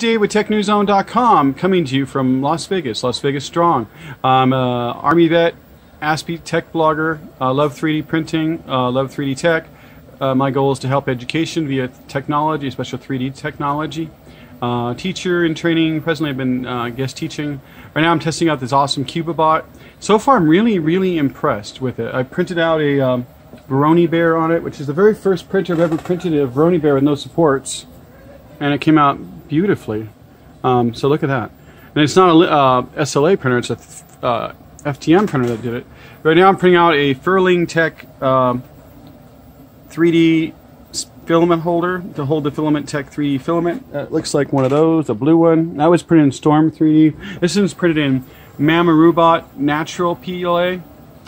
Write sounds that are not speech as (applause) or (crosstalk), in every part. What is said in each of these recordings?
Dave with TechNewsZone.com, coming to you from Las Vegas, Las Vegas Strong. I'm a Army vet, ASPE tech blogger, uh, love 3D printing, uh, love 3D tech. Uh, my goal is to help education via technology, especially 3D technology. Uh, teacher in training. Presently, I've been uh, guest teaching. Right now, I'm testing out this awesome Cubibot. So far, I'm really, really impressed with it. I printed out a um, Voronoi bear on it, which is the very first printer I've ever printed a Voronoi bear with no supports, and it came out beautifully. Um, so look at that. And it's not a uh, SLA printer; it's a uh, FDM printer that did it. Right now, I'm printing out a Furling Tech 3D um, filament holder to hold the Filament Tech 3D filament. It looks like one of those, a blue one. That was printed in Storm 3D. This one's printed in Mamarubot Natural PLA.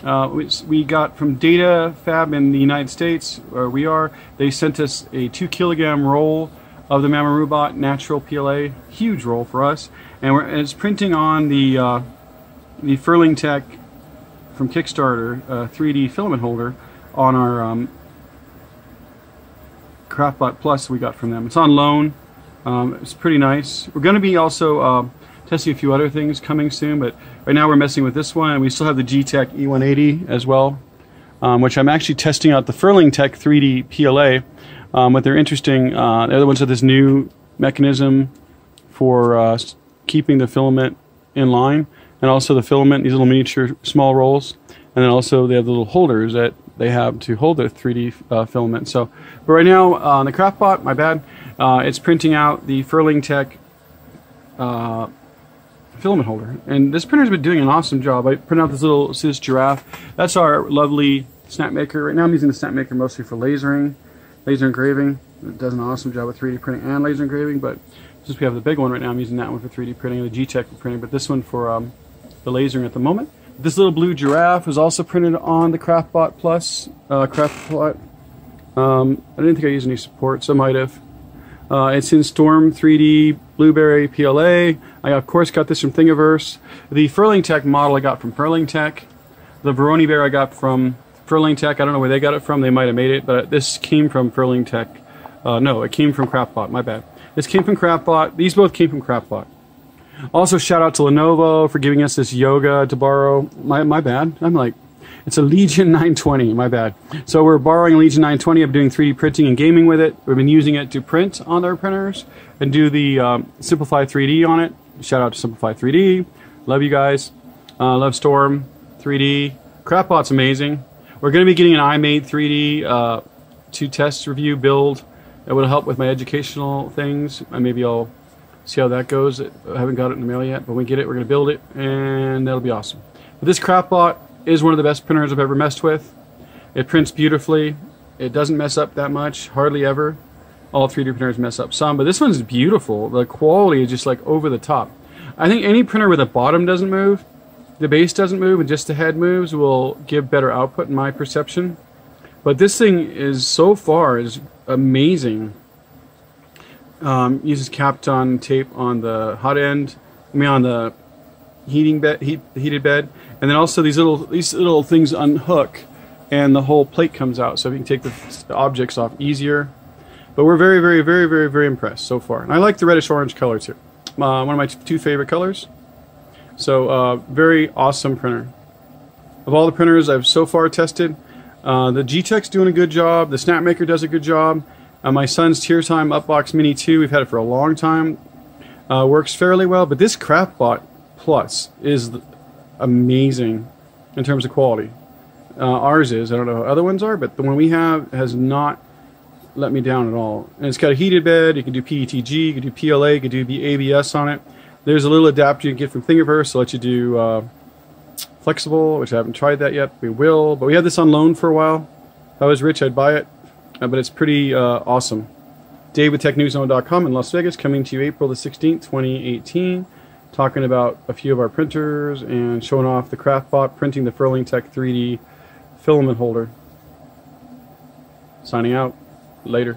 Uh, which we got from Data Fab in the United States, where we are. They sent us a two kilogram roll of the Mamarubot Natural PLA, huge roll for us, and, it's printing on the uh, the Furling Tech from Kickstarter uh, 3D filament holder on our um, Craftbot Plus we got from them. It's on loan. Um, it's pretty nice. We're going to be also uh, testing a few other things coming soon, but right now we're messing with this one, we still have the Geeetech E180 as well, um, which I'm actually testing out the Furling Tech 3D PLA. Um, but they're interesting. Uh, they're the ones with this new mechanism for uh, keeping the filament in line, and also the filament, these little miniature small rolls, and then also they have the little holders that they have to hold the 3D uh, filament. So, but right now uh, on the Craftbot, my bad, uh, it's printing out the Furling Tech uh, filament holder, and this printer's been doing an awesome job. I print out this little see this giraffe. That's our lovely Snapmaker. Right now, I'm using the Snapmaker mostly for lasering, laser engraving. It does an awesome job with 3D printing and laser engraving, but since we have the big one right now, I'm using that one for 3D printing, the Geeetech for printing, but this one for um, the lasering at the moment. This little blue giraffe is also printed on the Craftbot Plus. Uh, Craftbot. Um, I didn't think I used any supports, so I might have. Uh, it's in Storm 3D Blueberry PLA. I of course got this from Thingiverse. The Furling Tech model I got from Furling Tech. The Voronoi Bear I got from Furling Tech. I don't know where they got it from. They might have made it, but this came from Furling Tech. Uh, no, it came from Craftbot. My bad. This came from Craftbot. These both came from Craftbot. Also, shout out to Lenovo for giving us this yoga to borrow. My, my bad. I'm like, it's a Legion (laughs) 920. My bad. So we're borrowing Legion 920. I'm doing 3D printing and gaming with it. We've been using it to print on our printers and do the um, Simplify 3D on it. Shout out to Simplify 3D. Love you guys. Uh, love Storm 3D. Craftbot's amazing. We're going to be getting an IMADE3D uh, to test, review, build. It will help with my educational things. And maybe I'll see how that goes. I haven't got it in the mail yet, but when we get it, we're going to build it, and that'll be awesome. But this Craftbot is one of the best printers I've ever messed with. It prints beautifully. It doesn't mess up that much, hardly ever. All 3D printers mess up some, but this one's beautiful. The quality is just like over the top. I think any printer where the bottom doesn't move, the base doesn't move, and just the head moves will give better output in my perception. But this thing is so far is amazing um, uses Kapton tape on the hot end. I mean, on the heating bed, heat, heated bed, and then also these little these little things unhook, and the whole plate comes out, so you can take the, the objects off easier. But we're very, very, very, very, very impressed so far, and I like the reddish orange color too. Uh, one of my two favorite colors. So, uh, very awesome printer. Of all the printers I've so far tested, uh, the Geeetech's doing a good job. The Snapmaker does a good job. Uh, my son's Tiertime Upbox Mini 2, we've had it for a long time. Uh, works fairly well, but this Craftbot Plus is amazing in terms of quality. Uh, ours is. I don't know how other ones are, but the one we have has not let me down at all. And it's got a heated bed. You can do PETG, you can do PLA, you can do the ABS on it. There's a little adapter you can get from Thingiverse to let you do uh, flexible, which I haven't tried that yet. We will, but we had this on loan for a while. If I was rich, I'd buy it uh, but it's pretty uh, awesome. Dave with TechNewsZone.com in Las Vegas, coming to you April the 16th, 2018, talking about a few of our printers and showing off the Craftbot printing the Furling Tech 3D filament holder. Signing out. Later.